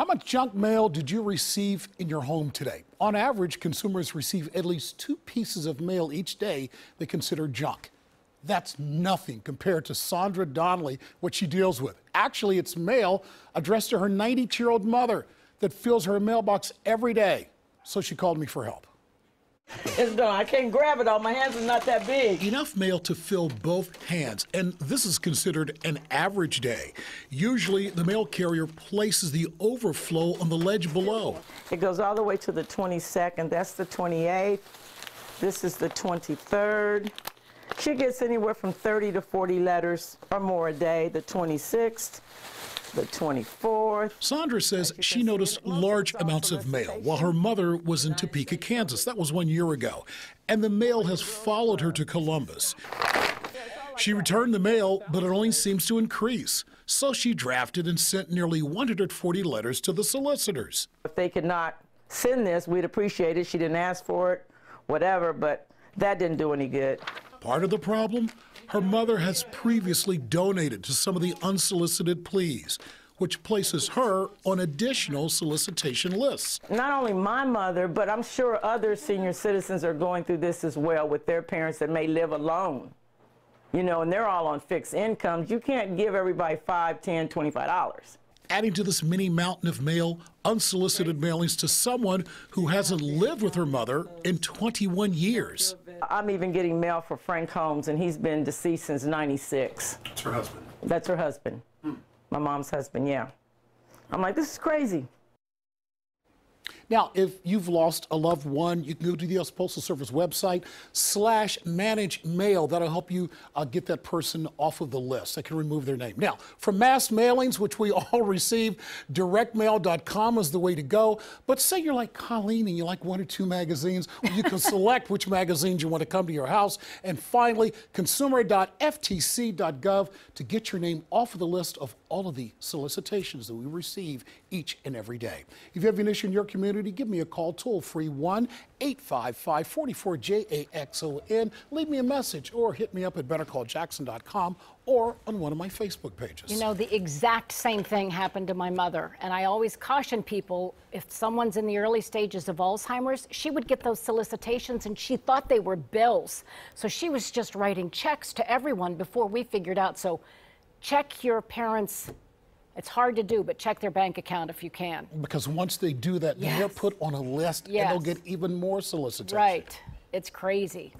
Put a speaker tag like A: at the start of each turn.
A: How much junk mail did you receive in your home today? On average, consumers receive at least two pieces of mail each day they consider junk. That's nothing compared to Sandra Donnelly, what she deals with. Actually, it's mail addressed to her 92 year old mother that fills her mailbox every day. So she called me for help.
B: It's done. I can't grab it all. My hands are not that big.
A: Enough mail to fill both hands, and this is considered an average day. Usually, the mail carrier places the overflow on the ledge below.
B: It goes all the way to the 22nd. That's the 28th. This is the 23rd. She gets anywhere from 30 to 40 letters or more a day. The 26th, the 24th.
A: Sandra says she noticed large amounts of mail while her mother was in Topeka, Kansas. That was one year ago. And the mail has followed her to Columbus. She returned the mail, but it only seems to increase. So she drafted and sent nearly 140 letters to the solicitors.
B: If they could not send this, we'd appreciate it. She didn't ask for it, whatever, but that didn't do any good.
A: Part of the problem? Her mother has previously donated to some of the unsolicited pleas, which places her on additional solicitation lists.
B: Not only my mother, but I'm sure other senior citizens are going through this as well with their parents that may live alone. You know, and they're all on fixed incomes. You can't give everybody five, ten, twenty-five dollars
A: adding to this mini mountain of mail unsolicited mailings to someone who hasn't lived with her mother in 21 years.
B: I'm even getting mail for Frank Holmes, and he's been deceased since 96.
A: That's her husband.
B: That's her husband. Hmm. My mom's husband, yeah. I'm like, this is crazy.
A: Now, if you've lost a loved one, you can go to the U.S. Postal Service website slash manage mail. That'll help you uh, get that person off of the list. I can remove their name. Now, for mass mailings, which we all receive, directmail.com is the way to go. But say you're like Colleen and you like one or two magazines, well, you can select which magazines you want to come to your house. And finally, consumer.ftc.gov to get your name off of the list of all of the solicitations that we receive each and every day. If you have an issue in your community, give me a call toll free 1 855 44 JAXON. Leave me a message or hit me up at bettercalljackson.com or on one of my Facebook pages.
C: You know, the exact same thing happened to my mother. And I always caution people if someone's in the early stages of Alzheimer's, she would get those solicitations and she thought they were bills. So she was just writing checks to everyone before we figured out. So check your parents' It's hard to do, but check their bank account if you can.
A: Because once they do that, yes. they're put on a list
C: yes.
A: and they'll get even more solicitations.
C: Right. It's crazy.